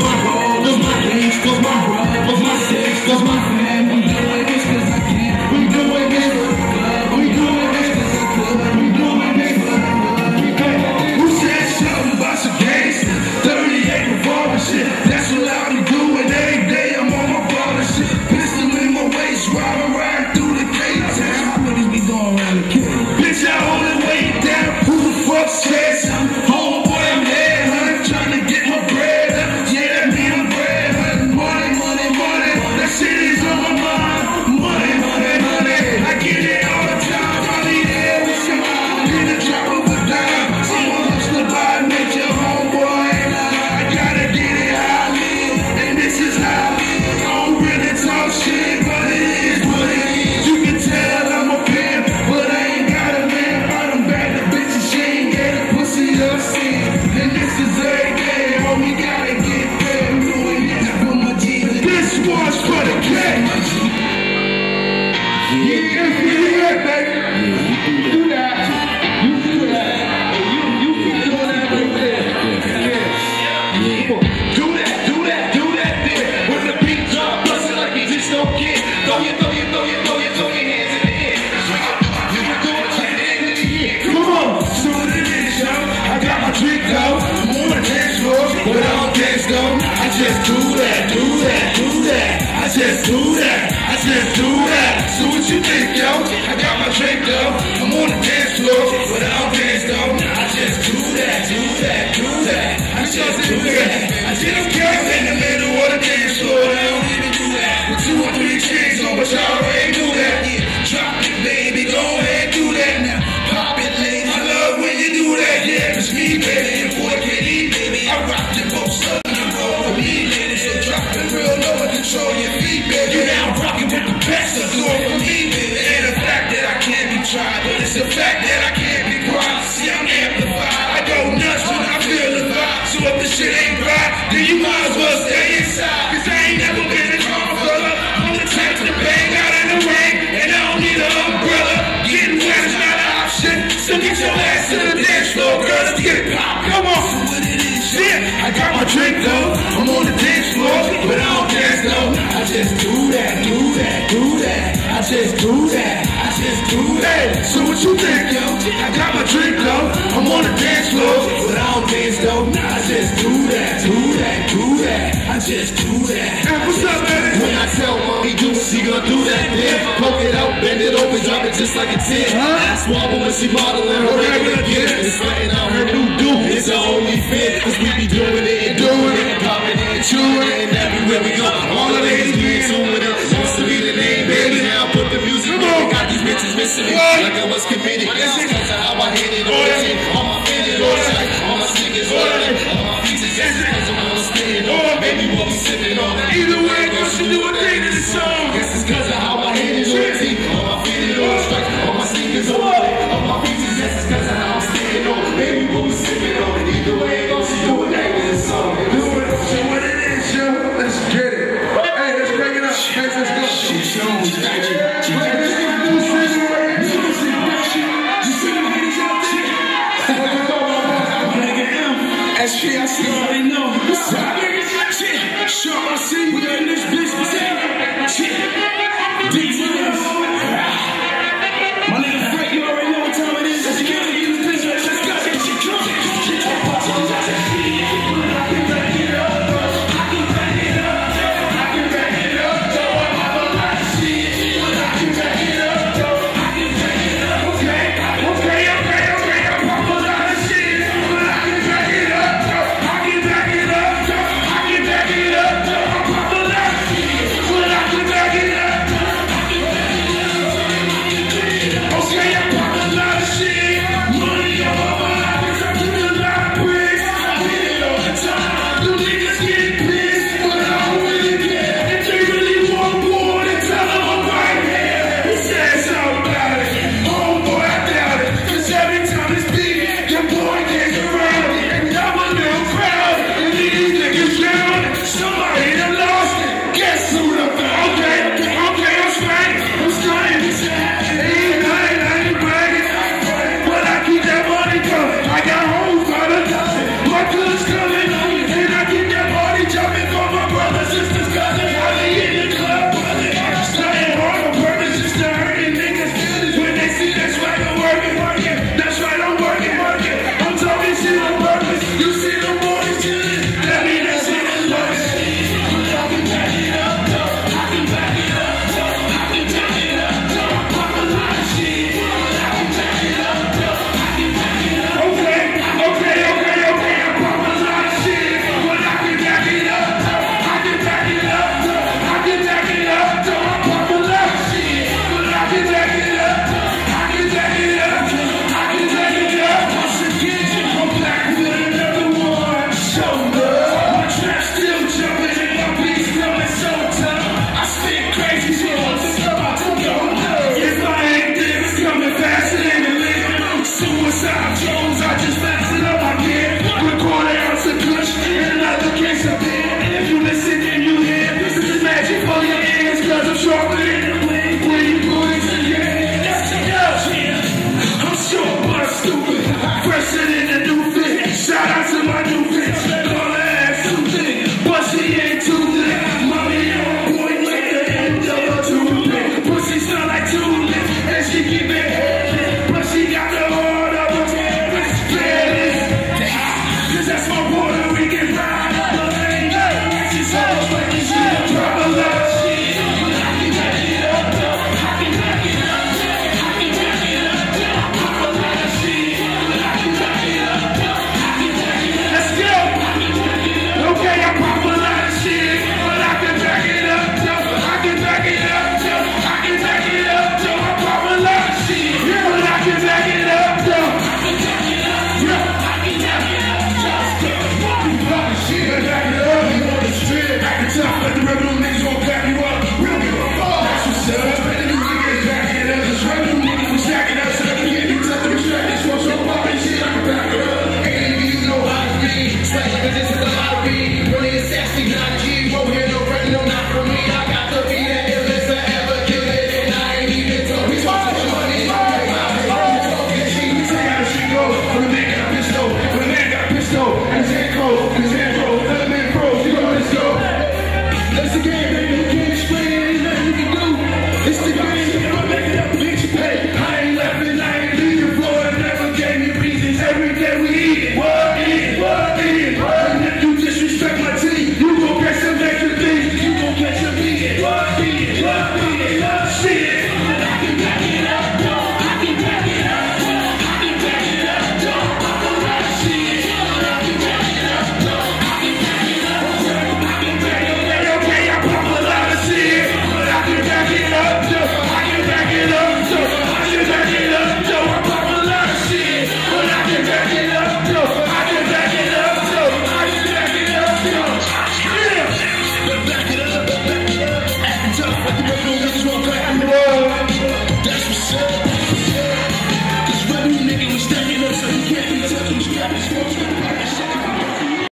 heart, my for my hands, for my brother, my sisters, my Do that, do that, do that there. When the beat drop, bust it like you just don't care. Throw your, throw your, throw your, throw your, throw your hands in the air. Swing it. You can do it like the end of. Come on. Soon it is, yo. I got my drink though. I'm on the dance floor, but I don't dance though. I just do that, do that, do that. I just do that. I just do that. So what you think, yo? I got my drink though. I'm on the dance floor, but I don't dance though. I just do that. I just get in the middle of the dance floor. They don't do that. Two or three chicks on, but y'all already do that. Drop it, baby. Go ahead, do that now. Pop it, lady. I love when you do that. Yeah, it's me, baby. Your boy, KD, baby. I rock the both southern and roll with me, lady. So drop it real low and control your feet, baby. You now rocking with the best. Do it for me, baby. It ain't a fact that I can't be tried, but it's a fact that I can't Shit ain't right, then you might as well stay inside. Cause I ain't never been a calm fella. I'm the type to bang out in the rain, and I don't need an umbrella. Getting wet is not an option. So get your ass to the dance floor, girl. Let's get it pop. Come on. Shit, I got my drink though. I'm on the dance floor, but I don't dance though. I just do that, do that, do that. I just do that, do that. So what you think, yo? I got my drink though. I'm on the dance floor, but I don't dance though. I just do that, do that, do that. I just do that. Hey, what's up, man? When I tell mommy do, she gonna do that then. Poke it out, bend it over, drop it just like a 10. I swallow when she modeling her regular gear. It's letting out her new do. It's her only fit. Cause we be doing it and doing it and popping it and chewing it. And everywhere we go, all of ladies bitches missing me. Like I was